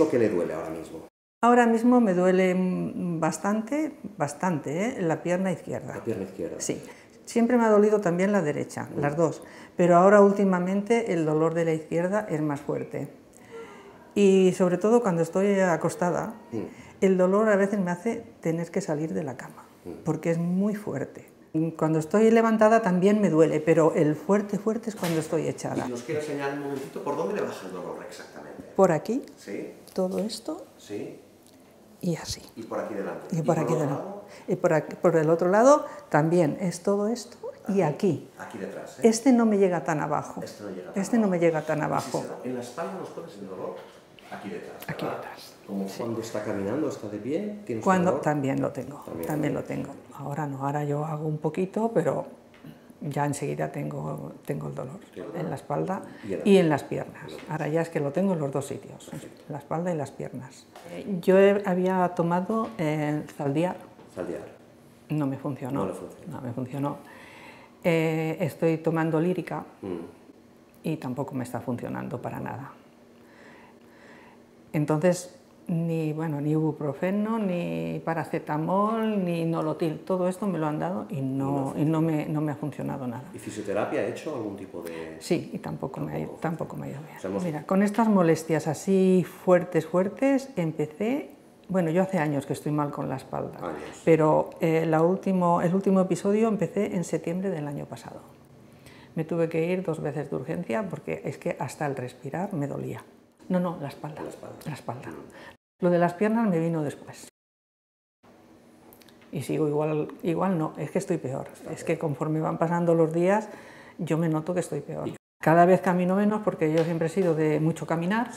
lo que le duele ahora mismo? Ahora mismo me duele mm, bastante, bastante, ¿eh? la pierna izquierda. La pierna izquierda. Sí. Siempre me ha dolido también la derecha, las dos, pero ahora últimamente el dolor de la izquierda es más fuerte. Y sobre todo cuando estoy acostada, Mm. el dolor a veces me hace tener que salir de la cama, porque es muy fuerte. Cuando estoy levantada también me duele, pero el fuerte, fuerte es cuando estoy echada. Si nos quiere señalar un momentito por dónde le baja el dolor exactamente. Por aquí, Sí, todo esto sí. y así. Y por aquí delante. Y por aquí delante. lado? Y por, aquí- por el otro lado también es todo esto y aquí. Aquí detrás. ¿eh? Este no me llega tan abajo. Este no llega tan Este no me llega tan abajo. En la espalda nos pones el dolor. Aquí detrás. Detrás. Como cuando está caminando, está de pie. ¿Tienes Cuando dolor? también lo tengo, También. también lo tengo. Ahora no, ahora yo hago un poquito, pero ya enseguida tengo, tengo el dolor en la espalda Y en las piernas. Ahora ya es que lo tengo en los dos sitios, en la espalda y las piernas. Eh, Yo había tomado eh, Zaldiar, Zaldiar. no me funcionó. No le funcionó. No me funcionó. Eh, estoy tomando lírica Mm. y tampoco me está funcionando para nada. Entonces, ni, bueno, ni ibuprofeno, ni paracetamol, ni nolotil, todo esto me lo han dado y no, y no, me, no me ha funcionado nada. ¿Y fisioterapia ha hecho algún tipo de...? Sí, y tampoco, me, ha, ido- tampoco me ha ido bien. O sea, hemos- Mira, con estas molestias así fuertes, fuertes, empecé... Bueno, yo hace años que estoy mal con la espalda, Años. pero eh, la último, el último episodio empecé en septiembre del año pasado. Me tuve que ir dos veces de urgencia porque es que hasta el respirar me dolía. No, no, la espalda. La espalda. La espalda. Lo de las piernas me vino después. Y sigo igual, igual no, es que estoy peor. Es que conforme van pasando los días, yo me noto que estoy peor. Cada vez camino menos porque yo siempre he sido de mucho caminar.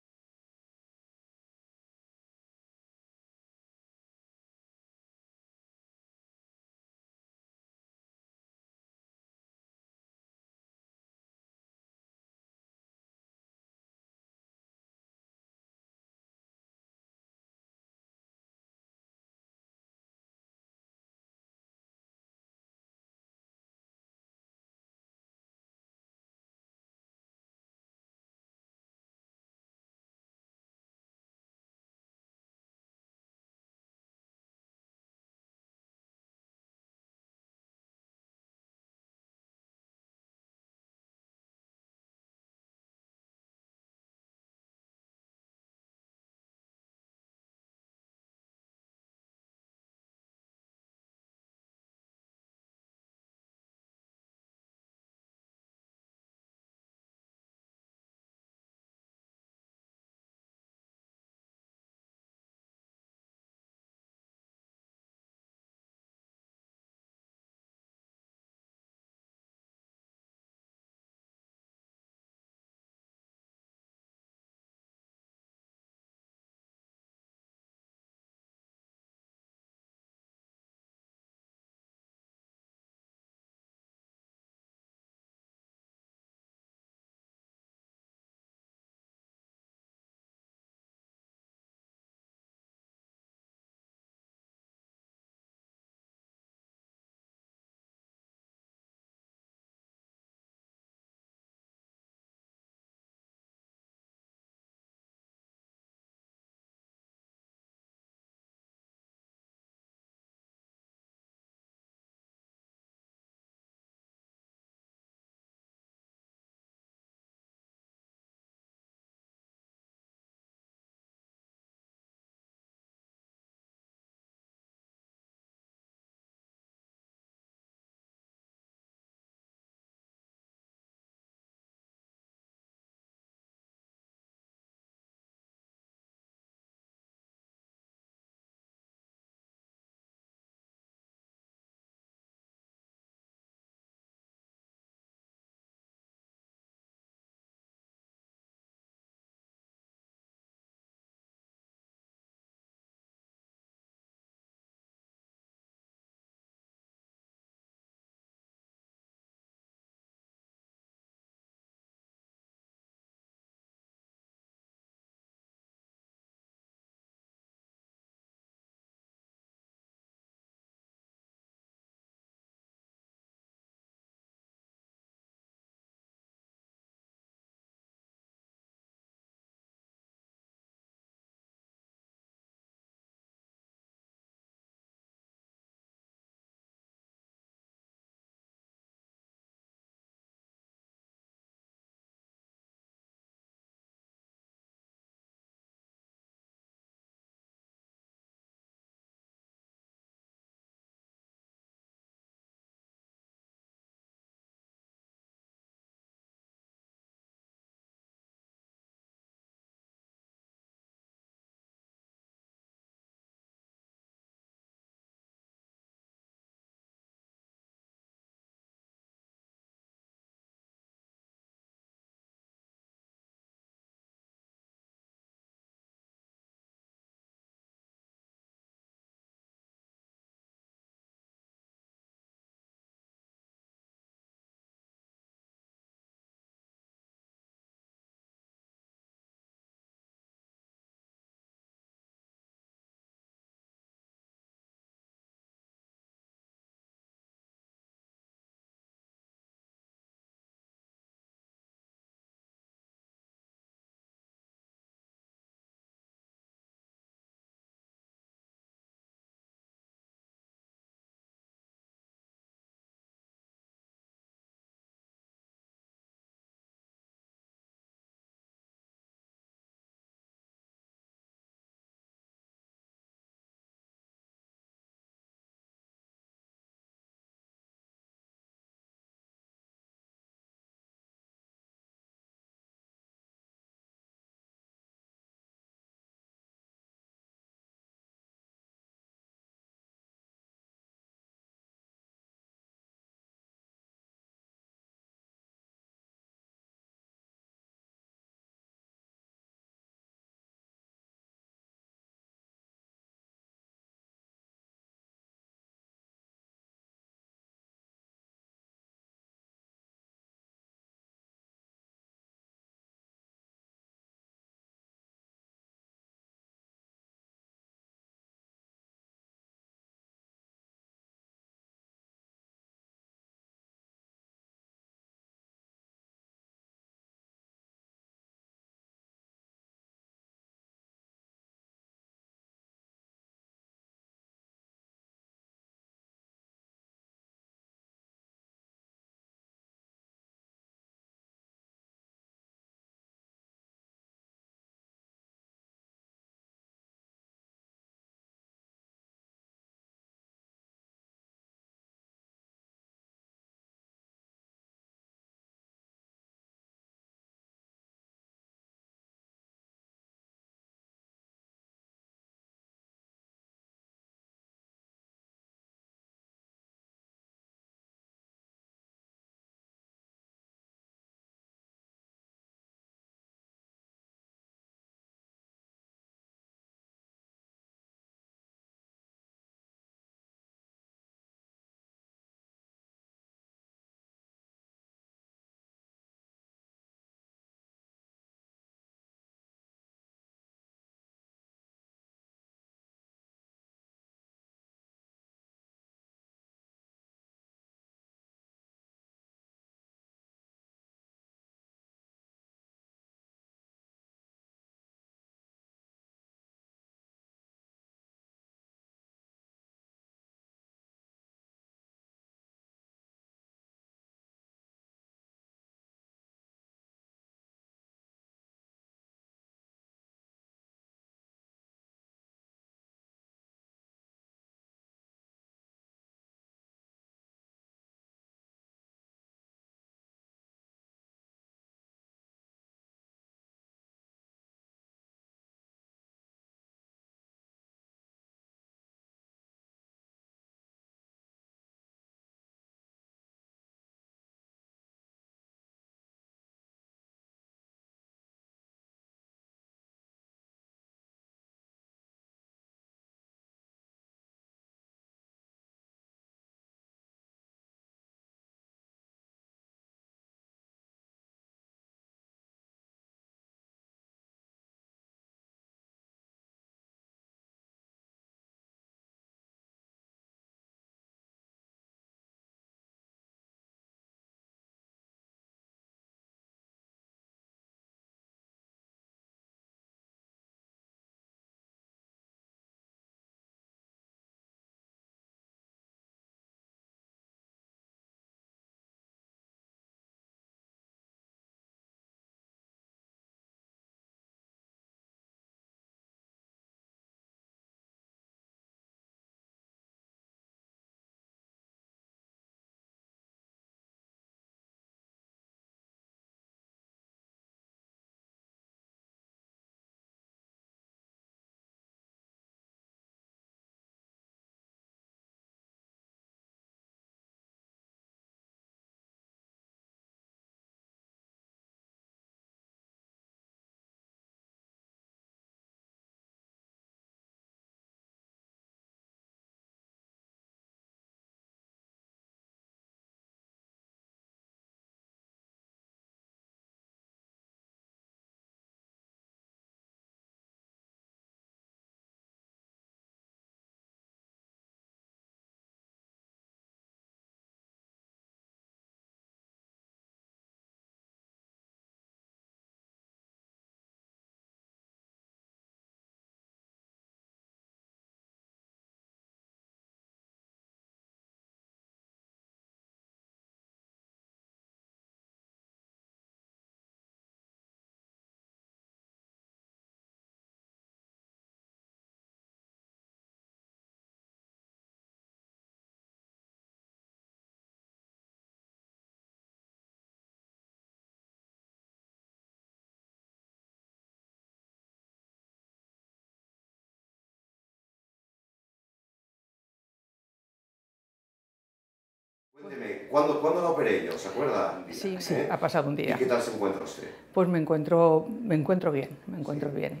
Cuénteme, ¿cuándo, ¿cuándo la operé yo? ¿Se acuerda? Sí, sí, ¿Eh? ha pasado un día. ¿Y qué tal se encuentra usted? Pues me encuentro, me encuentro bien, me encuentro bien.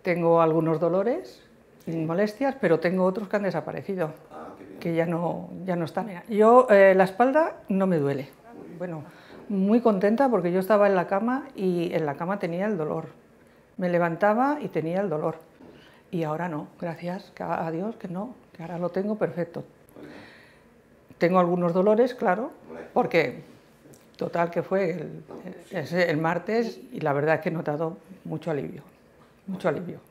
Tengo algunos dolores y molestias, pero tengo otros que han desaparecido, Ah, qué bien. que ya no, ya no están. Yo, eh, la espalda no me duele. Bueno, muy contenta porque yo estaba en la cama y en la cama tenía el dolor. Me levantaba y tenía el dolor. Y ahora no, gracias a Dios que no, que ahora lo tengo perfecto. Tengo algunos dolores, claro, porque total que fue el martes y la verdad es que he notado mucho alivio, mucho alivio.